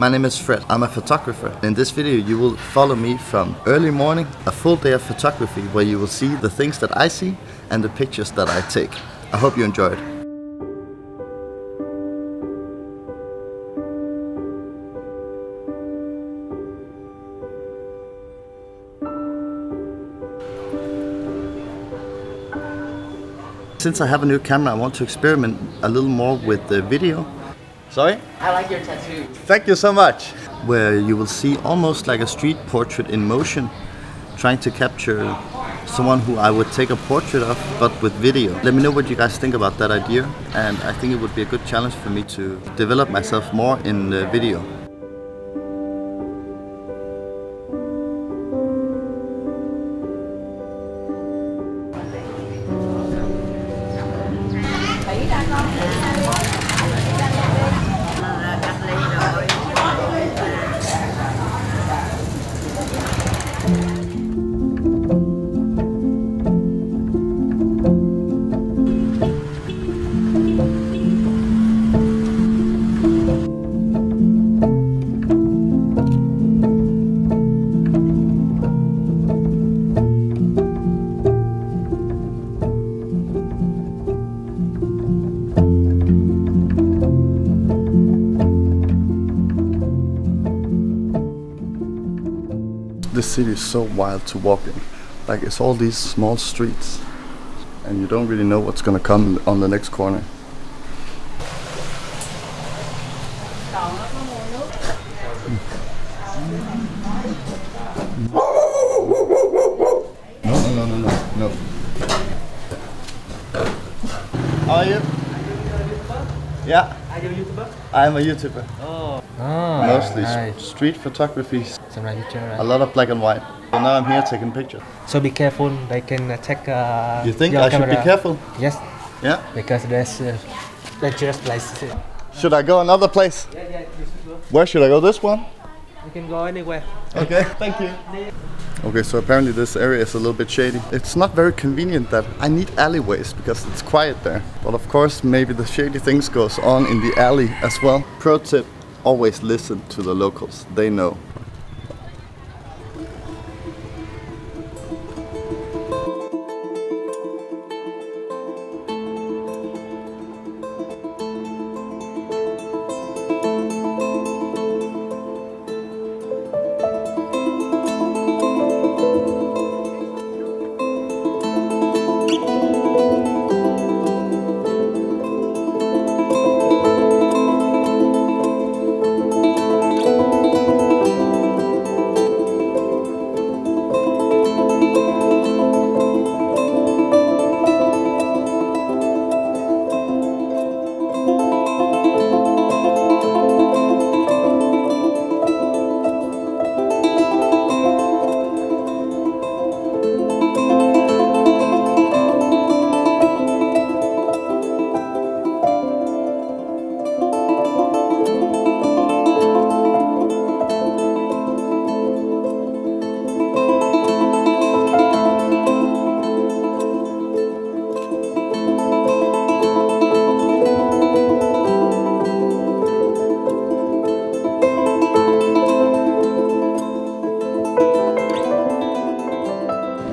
My name is Fred. I'm a photographer. In this video you will follow me from early morning, a full day of photography where you will see the things that I see and the pictures that I take. I hope you enjoy it. Since I have a new camera, I want to experiment a little more with the video. Sorry? I like your tattoo. Thank you so much. Where you will see almost like a street portrait in motion, trying to capture someone who I would take a portrait of, but with video. Let me know what you guys think about that idea, and I think it would be a good challenge for me to develop myself more in the video. This city is so wild to walk in. Like it's all these small streets and you don't really know what's gonna come on the next corner. No, no, no, no, no, no. How are you? Yeah. Are you a YouTuber? I'm a YouTuber. Oh. Oh, Mostly nice. street photography, Samurai picture, right? a lot of black and white. So now I'm here taking pictures. So be careful, they can attack uh, You think I should be careful? Yes, Yeah. because there's uh, dangerous places. Should I go another place? Yeah, yeah, you should go. Where should I go? This one? You can go anywhere. Okay, thank you. Okay, so apparently this area is a little bit shady. It's not very convenient that I need alleyways because it's quiet there. But of course, maybe the shady things goes on in the alley as well. Pro tip, always listen to the locals. They know.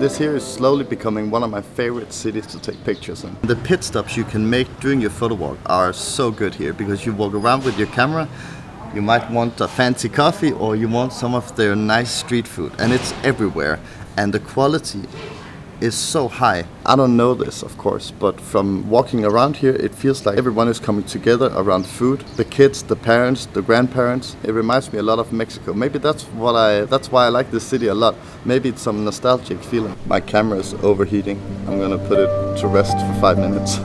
This here is slowly becoming one of my favorite cities to take pictures in. The pit stops you can make during your photo walk are so good here because you walk around with your camera. You might want a fancy coffee or you want some of their nice street food and it's everywhere and the quality is so high. I don't know this, of course, but from walking around here, it feels like everyone is coming together around food. The kids, the parents, the grandparents. It reminds me a lot of Mexico. Maybe that's what I. That's why I like this city a lot. Maybe it's some nostalgic feeling. My camera is overheating. I'm gonna put it to rest for five minutes.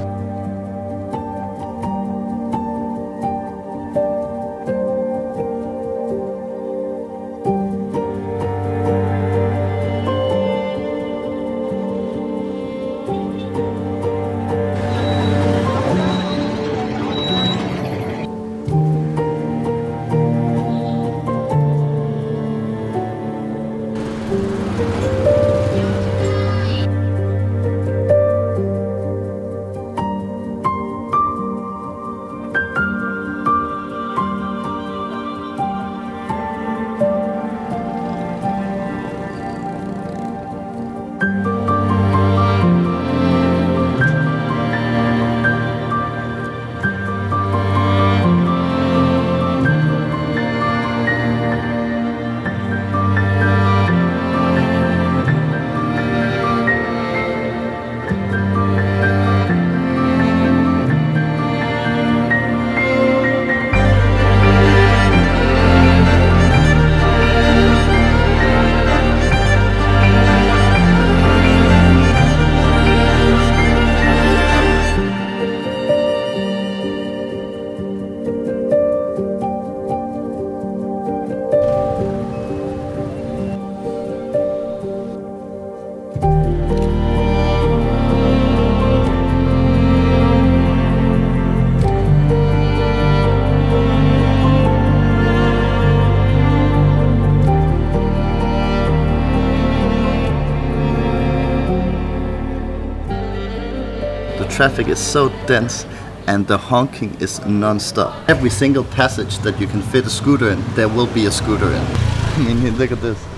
traffic is so dense and the honking is non-stop. Every single passage that you can fit a scooter in, there will be a scooter in. I mean, look at this.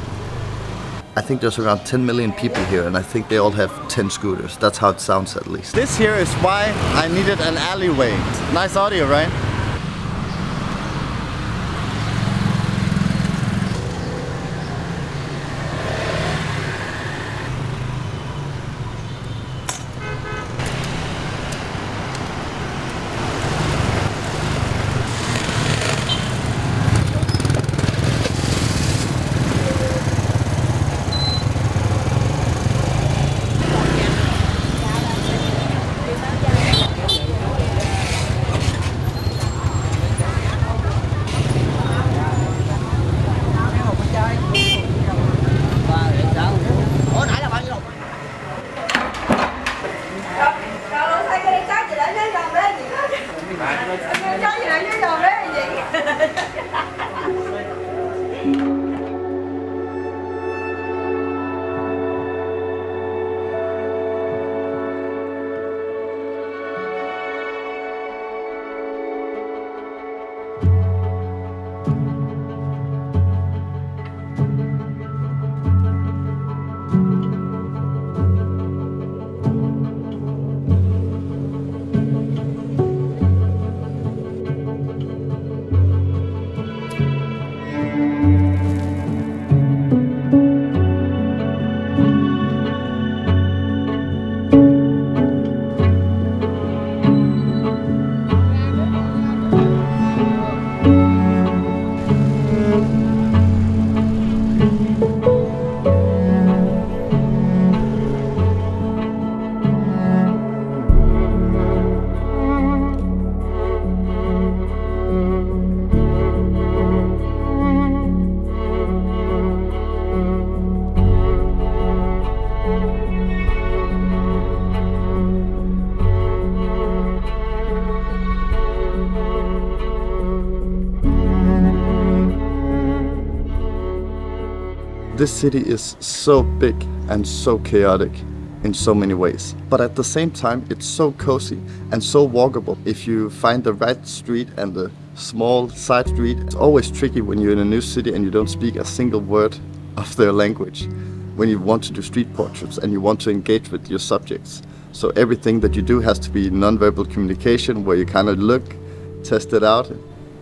I think there's around 10 million people here and I think they all have 10 scooters. That's how it sounds at least. This here is why I needed an alleyway. Nice audio, right? This city is so big and so chaotic in so many ways. But at the same time, it's so cozy and so walkable. If you find the right street and the small side street, it's always tricky when you're in a new city and you don't speak a single word of their language. When you want to do street portraits and you want to engage with your subjects. So everything that you do has to be non-verbal communication where you kind of look, test it out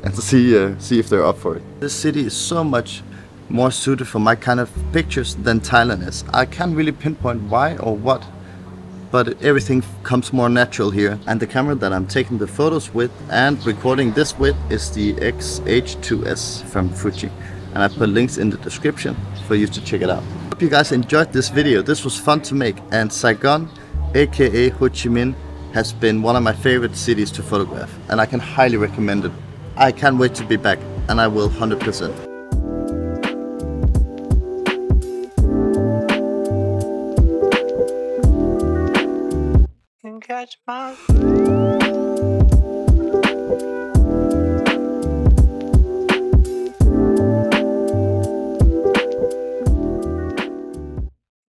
and see, uh, see if they're up for it. This city is so much more suited for my kind of pictures than Thailand is. I can't really pinpoint why or what, but everything comes more natural here. And the camera that I'm taking the photos with and recording this with is the XH2S from Fuji. And I put links in the description for you to check it out. Hope you guys enjoyed this video. This was fun to make and Saigon, aka Ho Chi Minh, has been one of my favorite cities to photograph and I can highly recommend it. I can't wait to be back and I will 100%. My